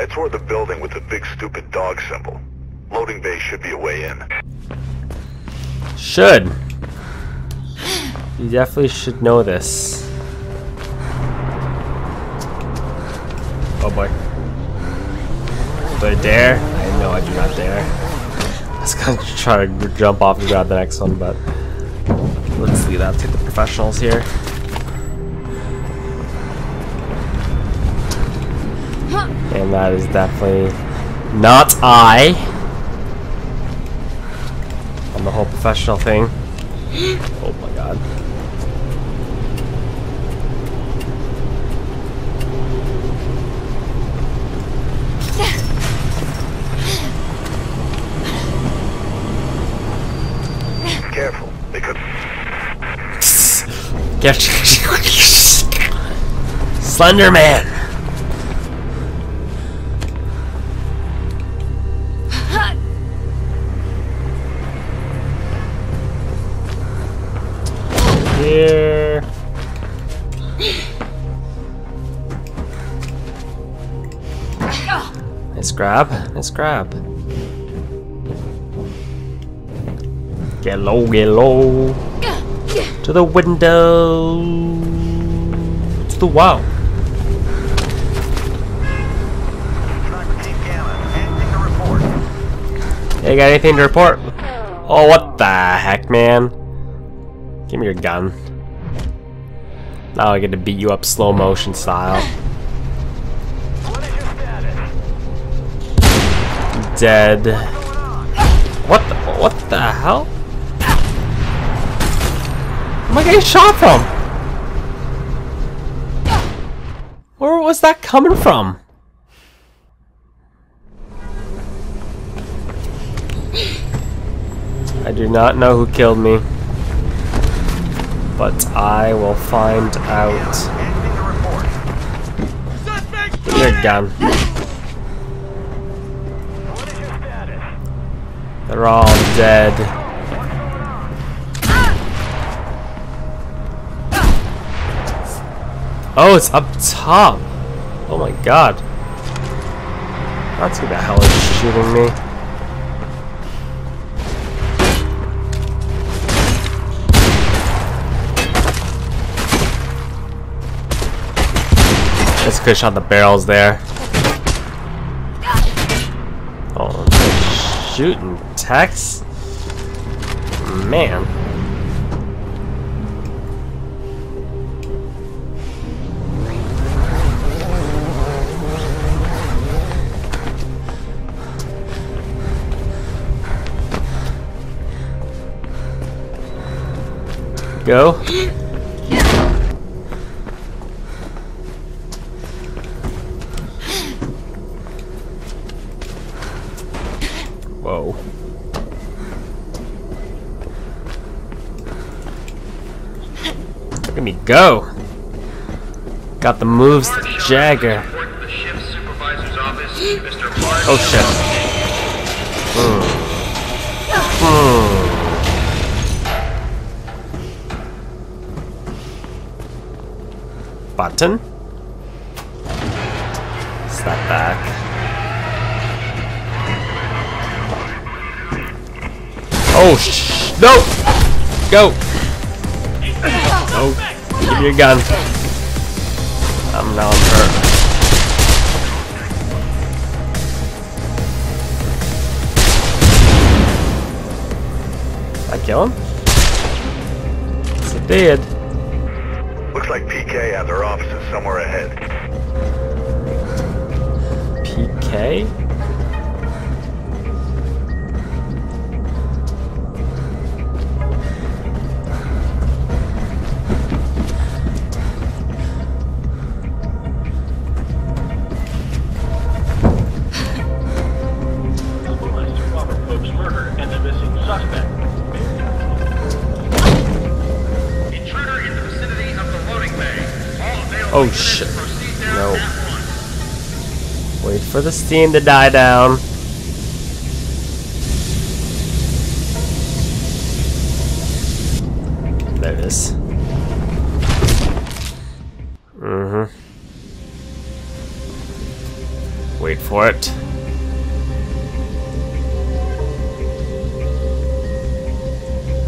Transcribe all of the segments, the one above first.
Head toward the building with the big stupid dog symbol. Loading bay should be a way in. Should. You definitely should know this. Oh boy. Do I dare? I know I do not dare. I was gonna try to jump off and grab the next one, but let's leave that to the professionals here. And that is definitely not I. On the whole professional thing. Oh my god. Careful. They could... Slender Man. Here. Nice grab. Nice grab. Get low, get low. To the window. To the wall. Hey, got anything to report? Oh, what the heck, man? Give me your gun. Now I get to beat you up slow motion style. Dead. What the, what the hell? Where am I getting shot from? Where was that coming from? I do not know who killed me. But I will find out. Give me your gun. They're all dead. Oh, it's up top. Oh my god. That's who the hell is shooting me. Just could shot the barrels there. Oh, shooting Tex? Man. Go. Whoa. Look at me go. Got the moves to Jagger. Oh shit. Hmm. Hmm. Button? Step back. Oh sh! No! Go! No! Give me your gun. I'm now I'm hurt. I kill him? Yes, I did. Looks like PK has their offices somewhere ahead. PK? Oh, shit. No. Wait for the steam to die down. There it is. Mm-hmm. Wait for it.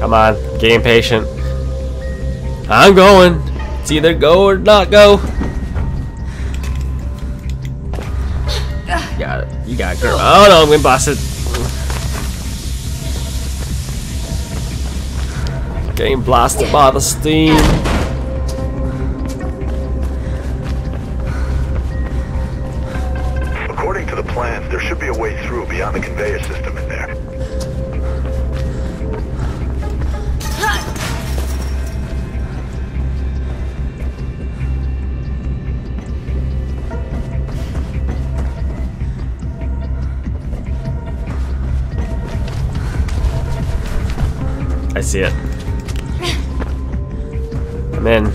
Come on, get impatient. I'm going. It's either go or not go. You got it. You got it, girl. Oh no, I'm gonna it. Getting blasted by the steam. See it. I'm in.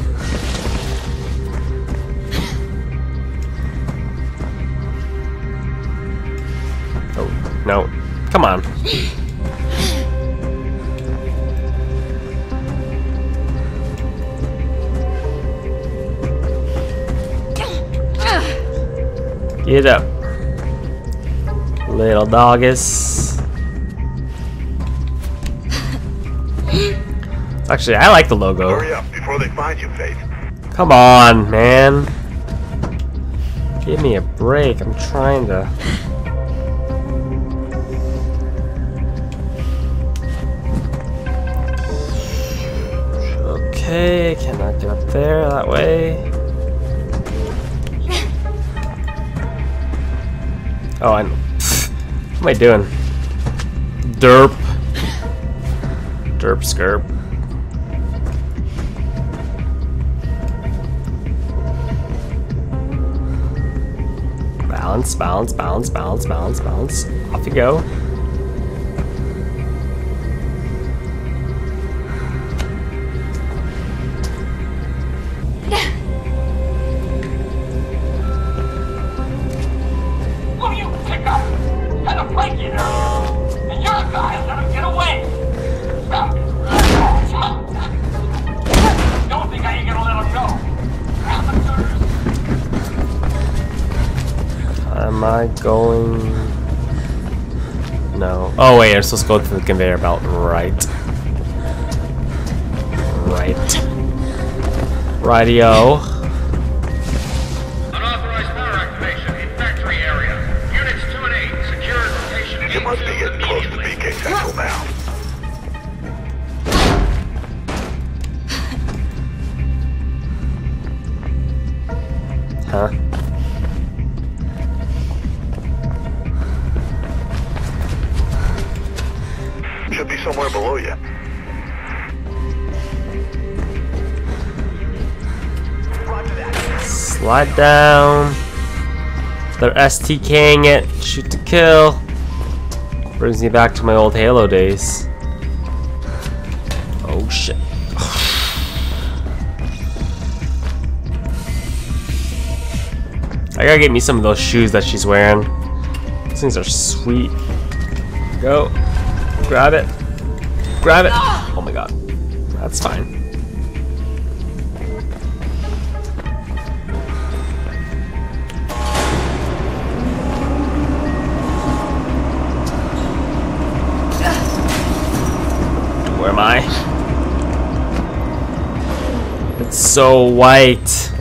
Oh, no. Come on. Get up. Little doggus. Actually, I like the logo. Hurry up before they find you, Faith. Come on, man. Give me a break. I'm trying to. Okay, cannot get up there that way. Oh, I. What am I doing? Derp. Derp skirp. Balance, balance, balance, balance, balance, balance. Off you go. I going? No. Oh wait, I'm supposed to go through the conveyor belt. Right. Right. Rightio. Slide down. They're STKing it. Shoot to kill. Brings me back to my old Halo days. Oh shit. I gotta get me some of those shoes that she's wearing. These things are sweet. Go. Grab it. Grab it. Oh my god. That's fine. So white.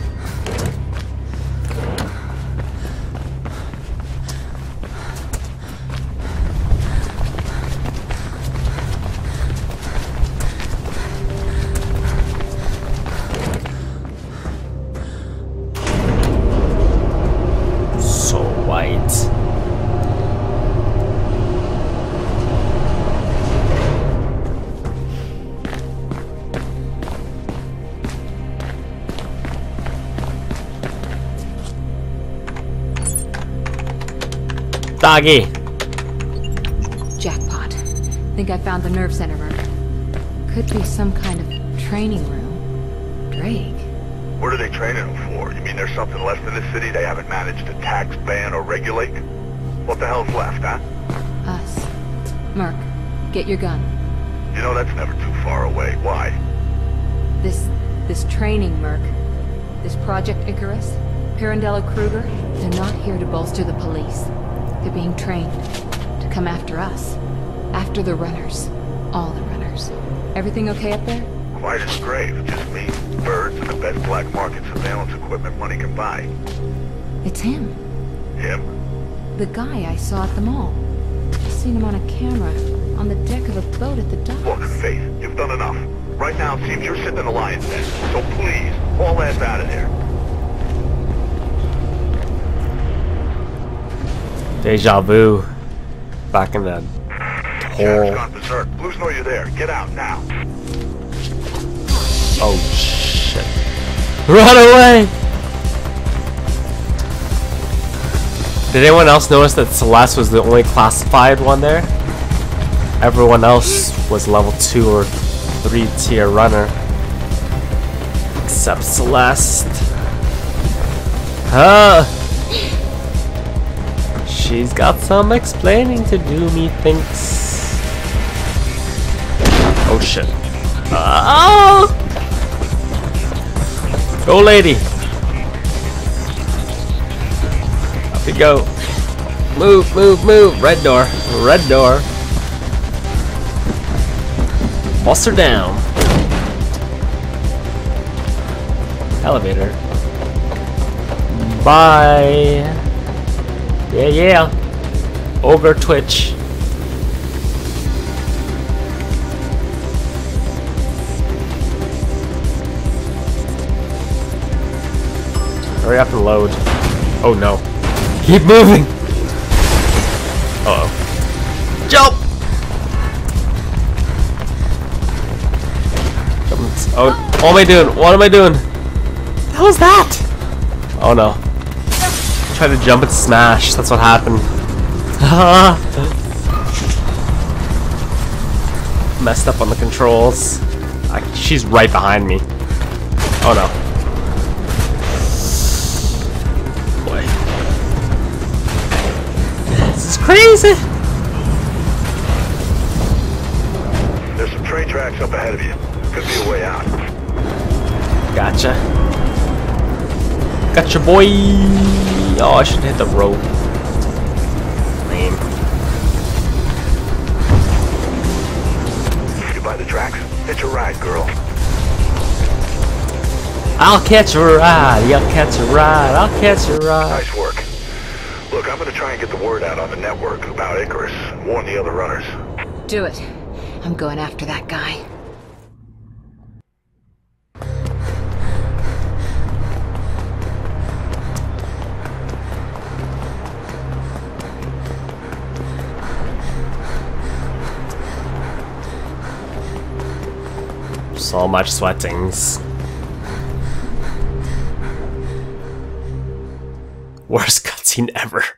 Doggy. Jackpot. Think I found the nerve center, Merc. Could be some kind of training room. Drake. What are they training them for? You mean there's something left in this city they haven't managed to tax, ban, or regulate? What the hell's left, huh? Us. Merc, get your gun. You know that's never too far away. Why? This... this training, Merc. This Project Icarus. Pirandello Kruger, they're not here to bolster the police. They're being trained to come after us. After the runners. All the runners. Everything okay up there? Quiet as a grave. Just me, birds, and the best black market surveillance equipment money can buy. It's him. Him? The guy I saw at the mall. I seen him on a camera, on the deck of a boat at the Look, docks. Faith, you've done enough. Right now it seems you're sitting in a lion's den. So please, all ass out of there. Deja vu. Back in that hole. Blues know you're there. Get out now. Oh shit. Run away! Did anyone else notice that Celeste was the only classified one there? Everyone else was level 2 or 3 tier runner. Except Celeste. Huh? She's got some explaining to do, methinks. Oh shit. Oh! Go, lady. Up we go. Move, move, move. Red door. Red door. Bust her down. Elevator. Bye. Yeah, yeah. Ogre Twitch. Hurry up and load. Oh no. Keep moving! Uh oh. Jump! Oh, what am I doing? What am I doing? What was that? Oh no. Try to jump and smash. That's what happened. Messed up on the controls. I, she's right behind me. Oh no. Boy. This is crazy. There's some train tracks up ahead of you. Could be a way out. Gotcha. Gotcha, boy. Oh, I should hit the rope. Lame. You buy the tracks? Hitch a ride, girl. I'll catch a ride. I'll catch a ride. I'll catch a ride. Nice work. Look, I'm gonna try and get the word out on the network about Icarus and warn the other runners. Do it. I'm going after that guy. So much sweatings. Worst cutscene ever.